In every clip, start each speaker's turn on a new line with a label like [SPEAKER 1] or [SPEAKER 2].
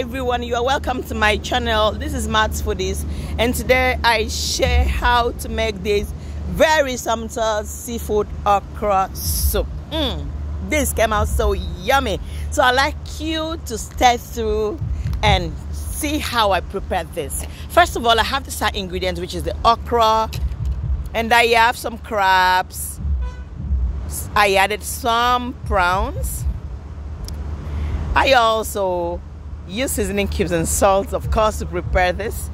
[SPEAKER 1] everyone. You are welcome to my channel. This is Mats Foodies and today I share how to make this very sumptuous seafood okra soup. Mm, this came out so yummy. So I'd like you to stay through and see how I prepare this. First of all I have the side ingredients which is the okra and I have some crabs. I added some prawns. I also use seasoning cubes and salt, of course, to prepare this.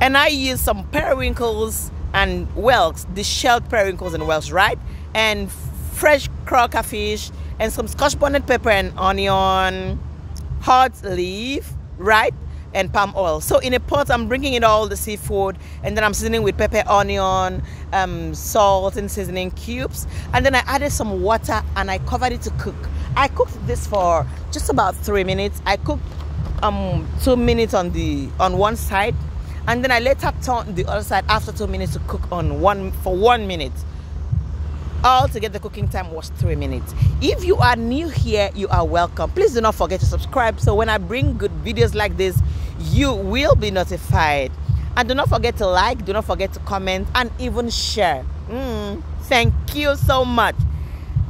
[SPEAKER 1] And I use some periwinkles and whelks, the shelled periwinkles and whelks, right? And fresh croaker fish and some scotch bonnet pepper and onion, hot leaf, right? and palm oil. So in a pot, I'm bringing in all the seafood and then I'm seasoning with pepper, onion, um, salt and seasoning cubes. And then I added some water and I covered it to cook. I cooked this for just about three minutes. I cooked um, two minutes on the on one side and then I later turned the other side after two minutes to cook on one for one minute. Altogether the cooking time was three minutes. If you are new here you are welcome. Please do not forget to subscribe so when i bring good videos like this you will be notified. And do not forget to like do not forget to comment and even share. Mm, thank you so much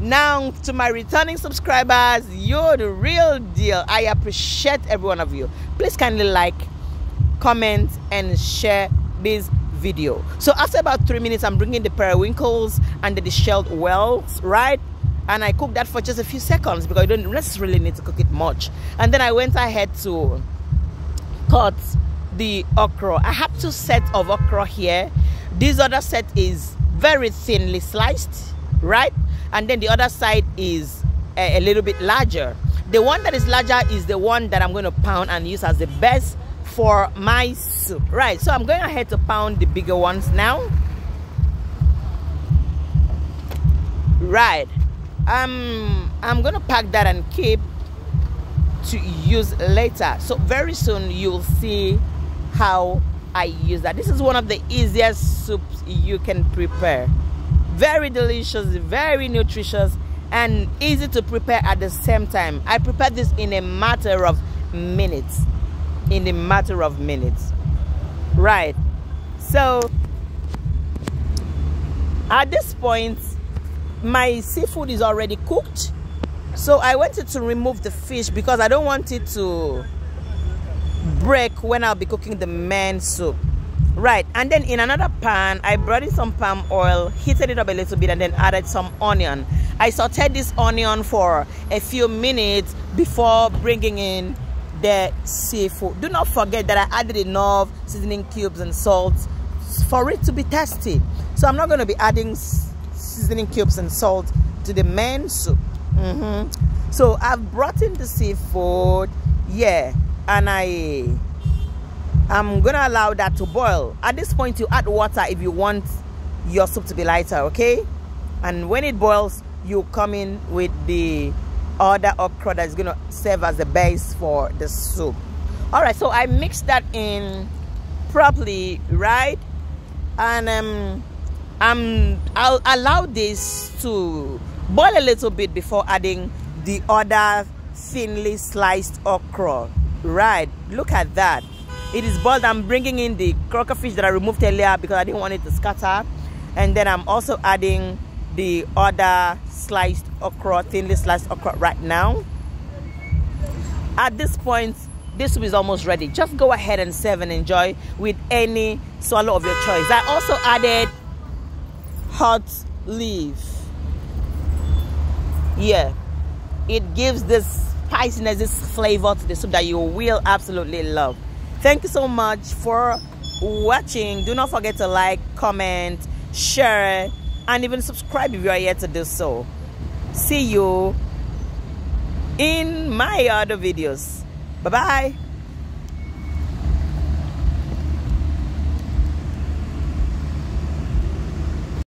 [SPEAKER 1] now to my returning subscribers you're the real deal. I appreciate every one of you. Please kindly like comment and share this video. So after about three minutes i'm bringing the periwinkles and the shelled whelks right? And i cooked that for just a few seconds because you don't necessarily need to cook it much. And then i went ahead to cut the okra. I have two sets of okra here. This other set is very thinly sliced right and then the other side is a, a little bit larger. The one that is larger is the one that i'm going to pound and use as the best for my soup. Right so i'm going ahead to pound the bigger ones now. Right um i'm gonna pack that and keep to use later. So very soon you'll see how i use that. This is one of the easiest soups you can prepare very delicious very nutritious and easy to prepare at the same time. I prepared this in a matter of minutes. In a matter of minutes. Right. So at this point my seafood is already cooked. So i wanted to remove the fish because i don't want it to break when i'll be cooking the main soup right and then in another pan i brought in some palm oil heated it up a little bit and then added some onion i sauteed this onion for a few minutes before bringing in the seafood. Do not forget that I added enough seasoning cubes and salt for it to be tasty. So I'm not going to be adding seasoning cubes and salt to the main soup. Mm -hmm. So I've brought in the seafood, yeah, and I I'm gonna allow that to boil. At this point, you add water if you want your soup to be lighter, okay? And when it boils, you come in with the other okra that's to serve as the base for the soup all right so i mixed that in properly right and um um i'll allow this to boil a little bit before adding the other thinly sliced okra right look at that it is boiled i'm bringing in the croaker fish that i removed earlier because i didn't want it to scatter and then i'm also adding the other sliced okra, thinly sliced okra right now. At this point, this soup is almost ready. Just go ahead and serve and enjoy with any swallow of your choice. I also added hot leaf. Yeah, it gives this spiciness, this flavor to the soup that you will absolutely love. Thank you so much for watching. Do not forget to like, comment, share, and even subscribe if you are yet to do so. See you in my other videos. Bye bye